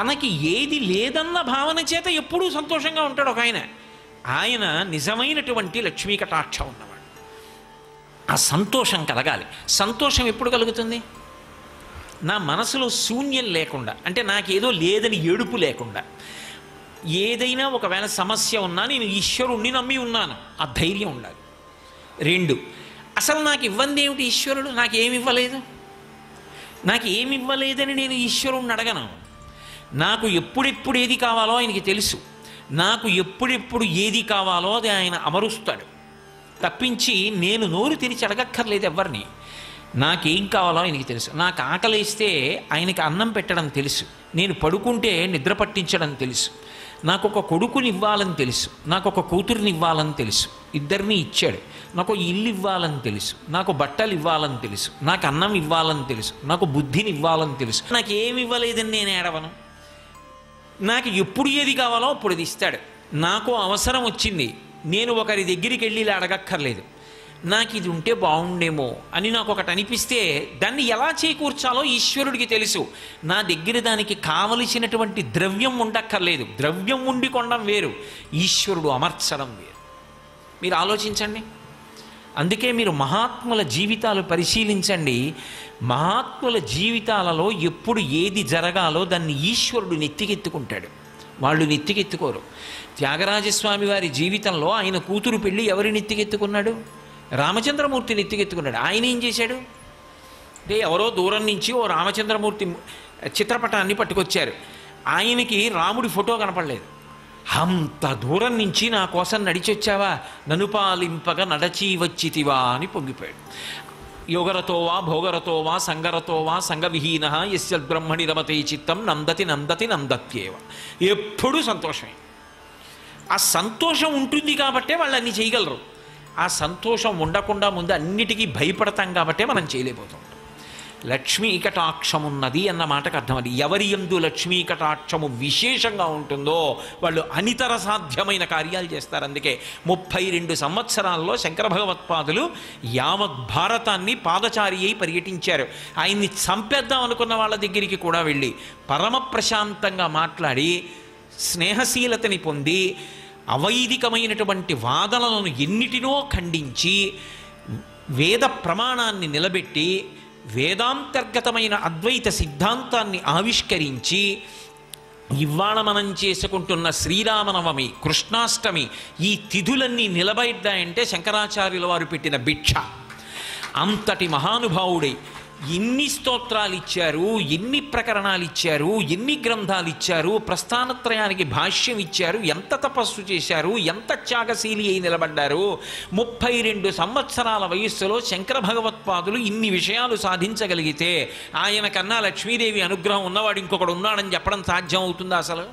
తనకి ఏది లేదన్న భావన చేత ఎప్పుడూ సంతోషంగా ఉంటాడు ఒక ఆయన. ఆయన నిజమైనటువంటి లక్ష్మీ కటాక్షం ఉన్నవాడు. ఆ సంతోషం కలగాలి. సంతోషం ఎప్పుడు కలుగుతుంది? నా మనసులో శూన్యం లేకుండా అంటే నాకేదో లేదని ఏడుపు లేకుండా. ఏదైనా ఒకవేళ సమస్య ఉన్నా నేను ఈశ్వరుణ్ణి నమ్మి ఉన్నాను. ఆ ధైర్యం ఉండాలి. రెండు అసలు నాకు ఇవ్వంది ఏమిటి ఈశ్వరుడు? నాకేమి ఇవ్వలేదు? నాకు ఏమి ఇవ్వలేదని నేను ఈశ్వరుణ్ణి అడగను. నాకు ఎప్పుడెప్పుడు ఏది కావాలో ఆయనకి తెలుసు. నాకు ఎప్పుడెప్పుడు ఏది కావాలో అది ఆయన అమరుస్తాడు. తప్పించి నేను నోరు తెరిచి అడగక్కర్లేదు ఎవరిని నాకేం కావాలో ఆయనకి తెలుసు. నాకు ఆకలిస్తే ఆయనకి అన్నం పెట్టడం తెలుసు. నేను పడుకుంటే నిద్ర పట్టించడం తెలుసు. నాకు ఒక కొడుకుని ఇవ్వాలని తెలుసు. నాకు ఒక కూతురిని ఇవ్వాలని తెలుసు. ఇద్దరిని ఇచ్చాడు. నాకు ఇల్లు ఇవ్వాలని తెలుసు. నాకు బట్టలు ఇవ్వాలని తెలుసు. నాకు అన్నం ఇవ్వాలని తెలుసు. నాకు బుద్ధిని ఇవ్వాలని తెలుసు. నాకు ఏమి ఇవ్వలేదని నేను ఏడవను. నాకు ఎప్పుడు ఏది కావాలో అప్పుడు ఇది ఇస్తాడు. నాకు అవసరం వచ్చింది. నేను ఒకరి దగ్గరికి వెళ్ళి ఇలా అడగక్కర్లేదు. నాకు ఇది ఉంటే బాగుండేమో అని నాకు ఒకటి అనిపిస్తే దాన్ని ఎలా చేకూర్చాలో ఈశ్వరుడికి తెలుసు. నా దగ్గర దానికి కావలసినటువంటి ద్రవ్యం ఉండక్కర్లేదు. ద్రవ్యం ఉండి కొనడం వేరు. ఈశ్వరుడు అమర్చడం వేరు. మీరు ఆలోచించండి. అందుకే మీరు మహాత్ముల జీవితాలు పరిశీలించండి. మహాత్ముల జీవితాలలో ఎప్పుడు ఏది జరగాలో దాన్ని ఈశ్వరుడు నెత్తికెత్తుకుంటాడు. వాళ్ళు నెత్తికెత్తుకోరు. త్యాగరాజస్వామి వారి జీవితంలో ఆయన కూతురు పెళ్ళి ఎవరి నెత్తికెత్తుకున్నాడు? రామచంద్రమూర్తి నెత్తికెత్తుకున్నాడు. ఆయన ఏం చేశాడు? అంటే ఎవరో దూరం నుంచి ఓ రామచంద్రమూర్తి చిత్రపటాన్ని పట్టుకొచ్చారు. ఆయనకి రాముడి ఫోటో కనపడలేదు. అంత దూరం నుంచి నా కోసం నడిచొచ్చావా? నన్ను పాలింపగా నడచి వచ్చితివా అని పొంగిపోయాడు. యోగరతో వా భోగరతో వా సంగరతో వా సంగవిహీన ఎస్య బ్రహ్మణి రమతే చిత్తం నందతి నందతి నందత్యేవ. ఎప్పుడూ సంతోషమే. ఆ సంతోషం ఉంటుంది కాబట్టే వాళ్ళు అన్ని చేయగలరు. ఆ సంతోషం ఉండకుండా ముందు అన్నిటికీ భయపడతాం కాబట్టే మనం చేయలేకపోతాం. లక్ష్మీ కటాక్షమున్నది అన్న మాటకు అర్థం అది. ఎవరి ఎందు లక్ష్మీ కటాక్షము విశేషంగా ఉంటుందో వాళ్ళు అనితర సాధ్యమైన కార్యాలు చేస్తారు. అందుకే ముప్పై రెండు సంవత్సరాల్లో శంకర భగవత్పాదులు యావత్ భారతాన్ని పాదచారి అయి పర్యటించారు. ఆయన్ని చంపేద్దాం అనుకున్న వాళ్ళ దగ్గరికి కూడా వెళ్ళి పరమ ప్రశాంతంగా మాట్లాడి స్నేహశీలతని పొంది అవైదికమైనటువంటి వాదనలను ఎన్నిటినో ఖండించి వేద ప్రమాణాన్ని నిలబెట్టి వేదాంతర్గతమైన అద్వైత సిద్ధాంతాన్ని ఆవిష్కరించి ఇవాళ మనం చేసుకుంటున్న శ్రీరామనవమి కృష్ణాష్టమి ఈ తిథులన్నీ నిలబడ్డాయంటే శంకరాచార్యుల వారు పెట్టిన భిక్ష. అంతటి మహానుభావుడై ఎన్ని స్తోత్రాలు ఇచ్చారు ఎన్ని ప్రకరణాలు ఇచ్చారు ఎన్ని గ్రంథాలు ఇచ్చారు ప్రస్థానత్రయానికి భాష్యం ఇచ్చారు ఎంత తపస్సు చేశారు ఎంత త్యాగశీలి అయి నిలబడ్డారు ముప్పై రెండు సంవత్సరాల వయస్సులో శంకర భగవత్పాదులు ఇన్ని విషయాలు సాధించగలిగితే ఆయన కన్నా లక్ష్మీదేవి అనుగ్రహం ఉన్నవాడు ఇంకొకడు ఉన్నాడని చెప్పడం సాధ్యం అవుతుందా అసలు?